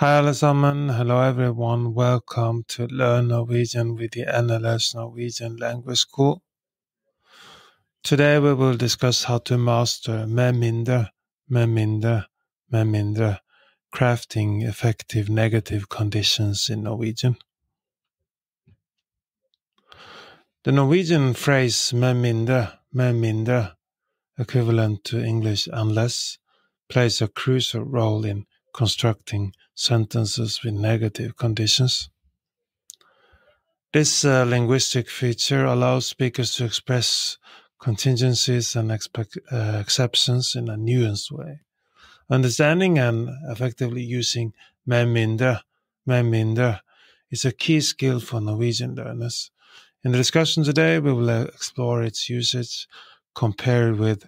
Hi alle hello everyone, welcome to Learn Norwegian with the NLS Norwegian Language School. Today we will discuss how to master med mindre, med mindre, crafting effective negative conditions in Norwegian. The Norwegian phrase med mindre, equivalent to English unless, plays a crucial role in constructing sentences with negative conditions. This uh, linguistic feature allows speakers to express contingencies and uh, exceptions in a nuanced way. Understanding and effectively using med mindre is a key skill for Norwegian learners. In the discussion today, we will explore its usage compared with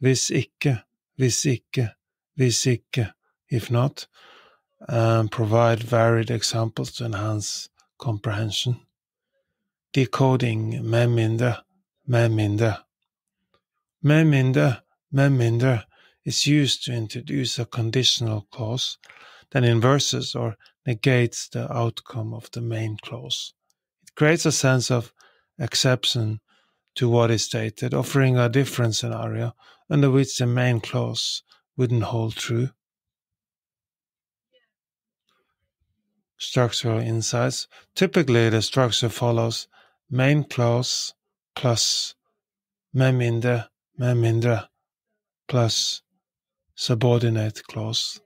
hvis ikke, hvis ikke, hvis ikke, if not, and provide varied examples to enhance comprehension. Decoding. Med mindre, med mindre is used to introduce a conditional clause that inverses or negates the outcome of the main clause. It creates a sense of exception to what is stated, offering a different scenario under which the main clause wouldn't hold true. Structural insights. Typically, the structure follows main clause plus med mindre, med mindre plus subordinate clause.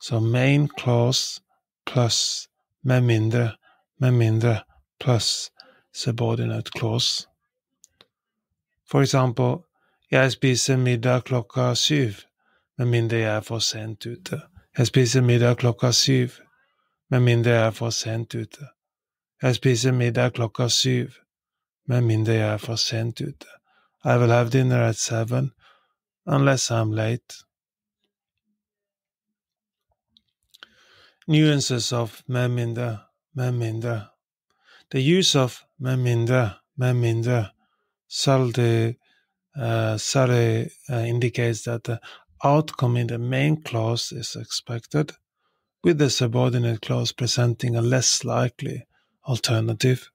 So main clause plus med mindre, med mindre plus subordinate clause. For example, jeg spiser middag klokka syv, med mindre jeg er for sent ute. Jeg spiser middag klokka syv med mindre jeg er for sent ute. Jeg spiser middag klokka syv, med mindre jeg er for sent ute. I will have dinner at seven, unless I'm late. Nuances of med mindre, med mindre. The use of med mindre, med mindre subtly, uh, subtly uh, indicates that the outcome in the main clause is expected with the subordinate clause presenting a less likely alternative.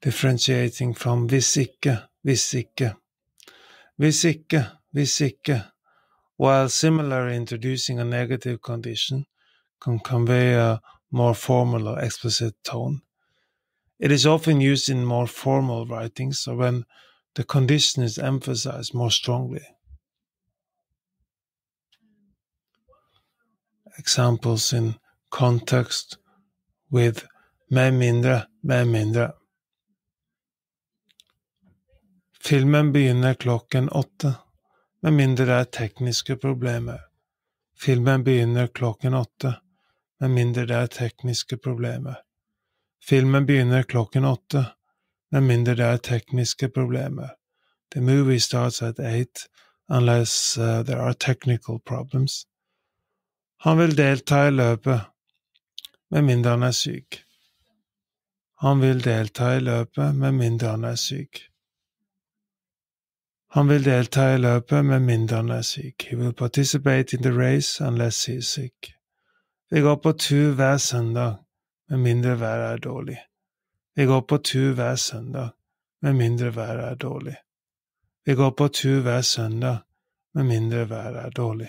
Differentiating from hvis ikke, hvis ikke. While similarly introducing a negative condition, can convey a more formal or explicit tone. It is often used in more formal writings or when the condition is emphasized more strongly. Examples in context with med mindre, med mindre. Filmen begynner klokken åtte, med mindre det er tekniske problemer. Filmen begynner klokken åtte, med mindre det er tekniske problemer. Filmen begynner klokken åtte, med mindre det er tekniske problemer. The movie starts at eight unless uh, there are technical problems. Han vil delta i løpet, med mindre han er syk. Han vil delta i løpet, med mindre han er syk. Han vil delta i løpet, med mindre han er syk. He will participate in the race unless he is sick. Vi går på tur hver søndag, med mindre været er dårlig. Vi går på tur hver søndag, med mindre været er dårlig. Vi går på tur hver søndag, med mindre været er dårlig.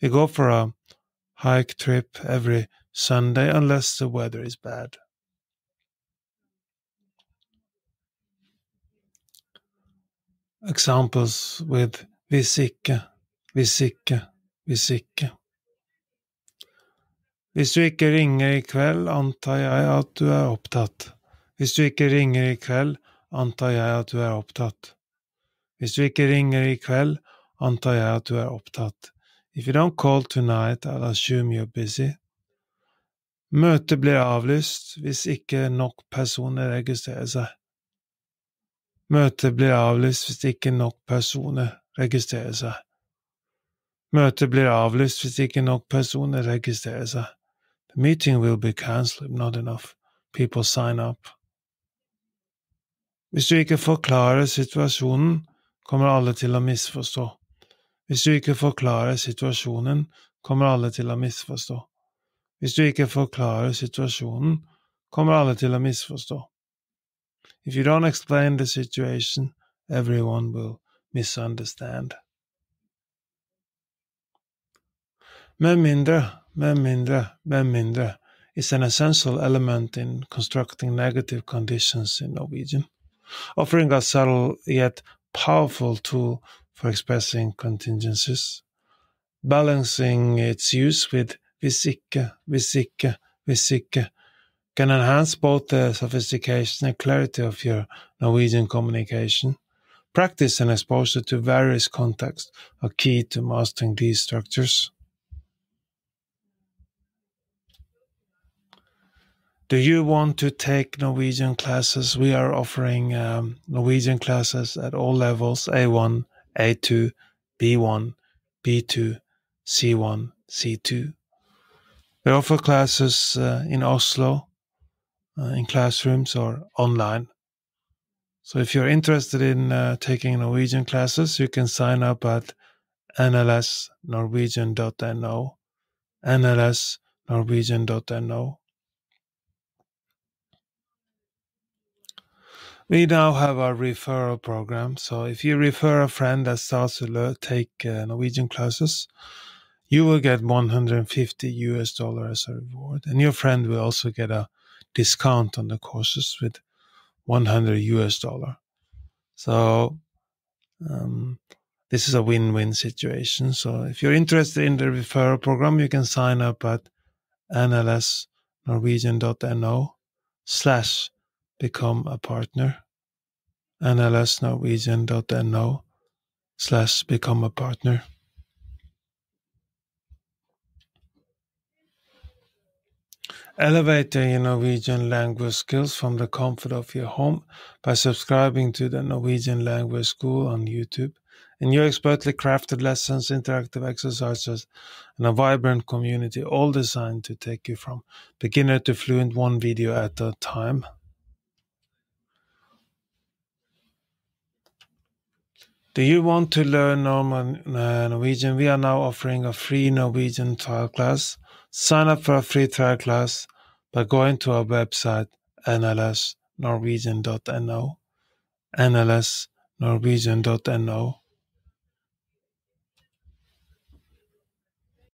Vi går for a hike trip every Sunday unless the weather is bad. Examples with ikke, hvis ikke. Hvis du ikke ringer i kveld, antar jeg at du er opptatt. Hvis du ikke ringer i kveld, antar jeg at du er opptatt. Hvis du ikke ringer i kveld, antar jeg at du er opptatt. If you don't call tonight, I'll assume you're busy. Møtet blir avlyst hvis ikke nok personer registrerer seg. Møtet blir avlyst hvis ikke nok personer registrerer seg. Møtet blir avlyst hvis ikke nok personer registrerer seg. The meeting will be cancelled not enough people sign up. Hvis du ikke forklarer situasjonen, kommer alle til å misforstå. Hvis du ikke forklarer situasjonen, kommer alle til å misforstå. Hvis du ikke forklarer situasjonen, kommer alle til å misforstå. If you don't explain the situation, everyone will misunderstand. Med mindre, med mindre, med mindre is an essential element in constructing negative conditions in Norwegian, offering a subtle yet powerful tool for expressing contingencies, balancing its use with ikke, hvis ikke, can enhance both the sophistication and clarity of your Norwegian communication. Practice and exposure to various contexts are key to mastering these structures. Do you want to take Norwegian classes? We are offering um, Norwegian classes at all levels A1, A2, B1, B2, C1, C2. We offer classes uh, in Oslo, uh, in classrooms or online. So if you're interested in uh, taking Norwegian classes, you can sign up at nlsnorwegian.no, nlsnorwegian.no. We now have our referral program. So if you refer a friend that starts to take uh, Norwegian classes, you will get 150 US dollar as a reward, and your friend will also get a discount on the courses with 100 US dollar. So um, this is a win-win situation. So if you're interested in the referral program, you can sign up at nlsnorwegian.no slash become a partner. nlsnorwegian.no slash become a partner. Elevate your Norwegian language skills from the comfort of your home by subscribing to the Norwegian Language School on YouTube. Enjoy expertly crafted lessons, interactive exercises, and a vibrant community, all designed to take you from beginner to fluent one video at a time. Do you want to learn uh, Norwegian? We are now offering a free Norwegian trial class. Sign up for a free trial class by going to our website nlsnorwegian.no nlsnorwegian.no